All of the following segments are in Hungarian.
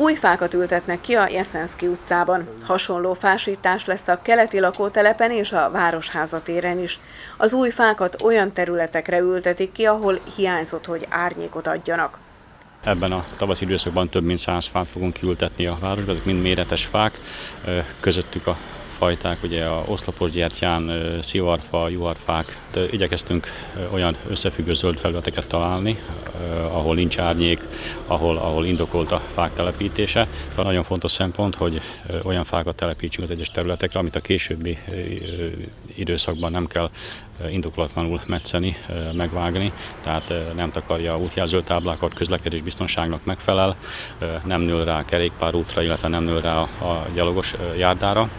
Új fákat ültetnek ki a Jeszenszki utcában. Hasonló fásítás lesz a keleti lakótelepen és a Városházatéren is. Az új fákat olyan területekre ültetik ki, ahol hiányzott, hogy árnyékot adjanak. Ebben a tavaszi időszakban több mint száz fát fogunk kiültetni a városba, ezek mind méretes fák, közöttük a fajták, ugye a oszlopos gyertyán, szivarfa, juharfák. Igyekeztünk olyan összefüggő zöld felületeket találni, ahol nincs árnyék, ahol, ahol indokolt a fák telepítése. Tehát nagyon fontos szempont, hogy olyan fákat telepítsünk az egyes területekre, amit a későbbi időszakban nem kell indokolatlanul metszeni, megvágni, tehát nem takarja útjelzőtáblákat, közlekedés biztonságnak megfelel, nem nől rá kerékpárútra, illetve nem nől rá a gyalogos járdára.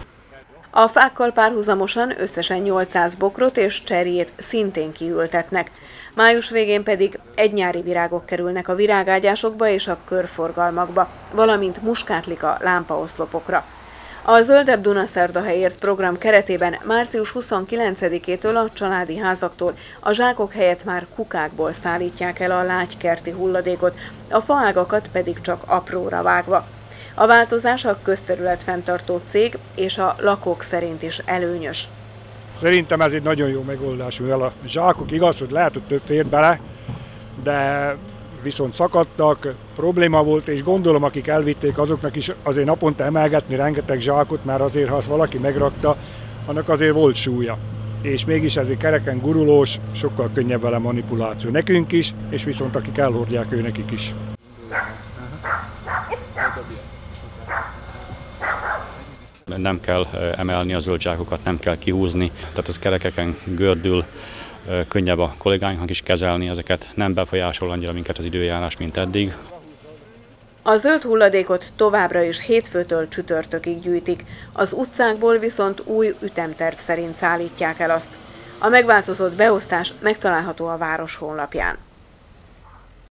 A fákkal párhuzamosan összesen 800 bokrot és cserjét szintén kiültetnek. Május végén pedig egy nyári virágok kerülnek a virágágyásokba és a körforgalmakba, valamint muskátlika lámpaoszlopokra. A Zöldebb Dunaszerdahelyért program keretében március 29-től a családi házaktól a zsákok helyett már kukákból szállítják el a lágykerti hulladékot, a faágakat pedig csak apróra vágva. A változás a közterület fenntartó cég és a lakók szerint is előnyös. Szerintem ez egy nagyon jó megoldás, mivel a zsákok igaz, hogy lehet, hogy több fér bele, de viszont szakadtak, probléma volt, és gondolom, akik elvitték, azoknak is azért naponta emelgetni rengeteg zsákot, mert azért, ha azt valaki megrakta, annak azért volt súlya. És mégis ez egy kereken gurulós, sokkal könnyebb vele manipuláció nekünk is, és viszont akik elhordják, ő is. Nem kell emelni a zöldságokat, nem kell kihúzni, tehát ez kerekeken gördül, könnyebb a kollégáinknak is kezelni ezeket, nem befolyásol annyira minket az időjárás, mint eddig. A zöld hulladékot továbbra is hétfőtől csütörtökig gyűjtik, az utcákból viszont új ütemterv szerint szállítják el azt. A megváltozott beosztás megtalálható a város honlapján.